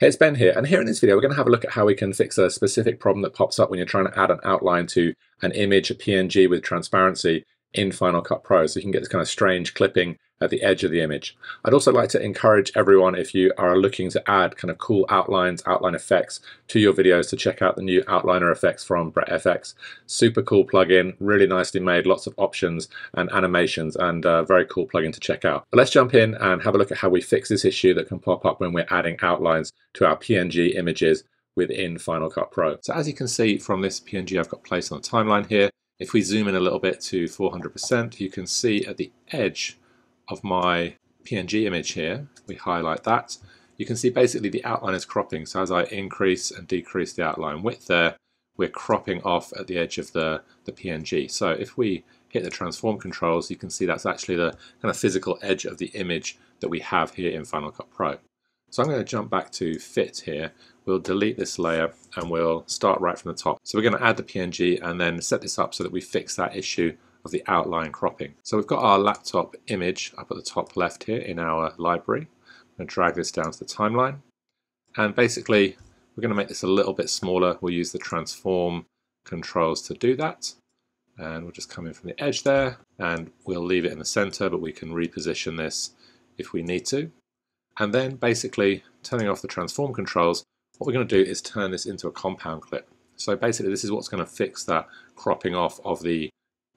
Hey, it's Ben here, and here in this video we're going to have a look at how we can fix a specific problem that pops up when you're trying to add an outline to an image, a PNG with transparency in Final Cut Pro, so you can get this kind of strange clipping at the edge of the image. I'd also like to encourage everyone, if you are looking to add kind of cool outlines, outline effects to your videos, to check out the new Outliner FX from BretFX. Super cool plugin, really nicely made, lots of options and animations, and a very cool plugin to check out. But let's jump in and have a look at how we fix this issue that can pop up when we're adding outlines to our PNG images within Final Cut Pro. So as you can see from this PNG I've got placed on the timeline here, if we zoom in a little bit to 400%, you can see at the edge of my PNG image here, we highlight that, you can see basically the outline is cropping. So as I increase and decrease the outline width there, we're cropping off at the edge of the, the PNG. So if we hit the transform controls, you can see that's actually the kind of physical edge of the image that we have here in Final Cut Pro. So I'm going to jump back to fit here. We'll delete this layer and we'll start right from the top. So we're going to add the PNG and then set this up so that we fix that issue of the outline cropping. So we've got our laptop image up at the top left here in our library. I'm going to drag this down to the timeline. And basically, we're going to make this a little bit smaller. We'll use the transform controls to do that. And we'll just come in from the edge there and we'll leave it in the center, but we can reposition this if we need to. And then basically turning off the transform controls, what we're going to do is turn this into a compound clip. So basically this is what's going to fix that cropping off of the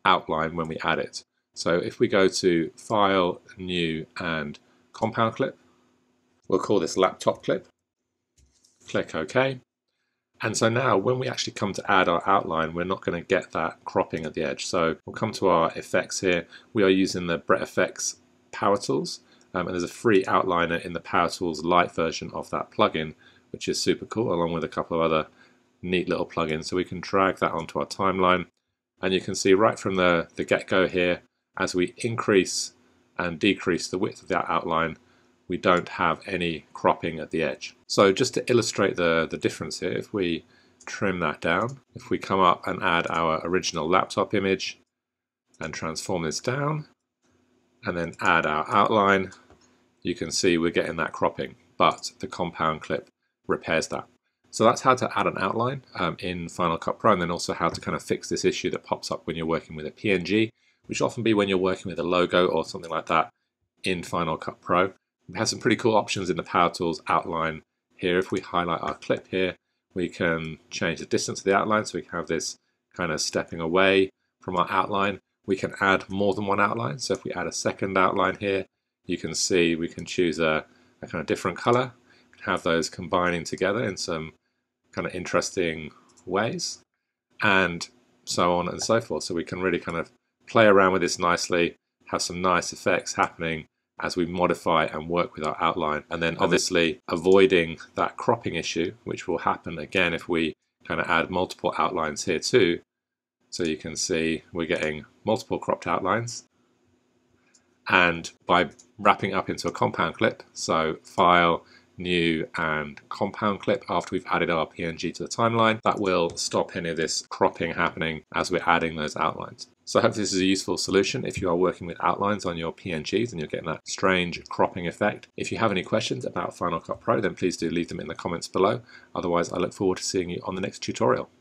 outline when we add it. So if we go to File, New and Compound Clip, we'll call this Laptop Clip. Click OK. And so now when we actually come to add our outline, we're not going to get that cropping at the edge. So we'll come to our effects here. We are using the BretFX Power Tools. Um, and there's a free outliner in the Power Tools Lite version of that plugin, which is super cool, along with a couple of other neat little plugins. So we can drag that onto our timeline and you can see right from the, the get-go here, as we increase and decrease the width of that outline, we don't have any cropping at the edge. So just to illustrate the, the difference here, if we trim that down, if we come up and add our original laptop image and transform this down, and then add our outline, you can see we're getting that cropping, but the compound clip repairs that. So that's how to add an outline um, in Final Cut Pro and then also how to kind of fix this issue that pops up when you're working with a PNG, which often be when you're working with a logo or something like that in Final Cut Pro. We have some pretty cool options in the Power Tools outline here. If we highlight our clip here, we can change the distance of the outline so we can have this kind of stepping away from our outline. We can add more than one outline. So if we add a second outline here, you can see we can choose a, a kind of different color, have those combining together in some kind of interesting ways and so on and so forth. So we can really kind of play around with this nicely, have some nice effects happening as we modify and work with our outline. And then obviously avoiding that cropping issue, which will happen again if we kind of add multiple outlines here too. So you can see we're getting multiple cropped outlines. And by wrapping up into a compound clip, so file, new and compound clip after we've added our PNG to the timeline. That will stop any of this cropping happening as we're adding those outlines. So I hope this is a useful solution if you are working with outlines on your PNGs and you're getting that strange cropping effect. If you have any questions about Final Cut Pro, then please do leave them in the comments below. Otherwise, I look forward to seeing you on the next tutorial.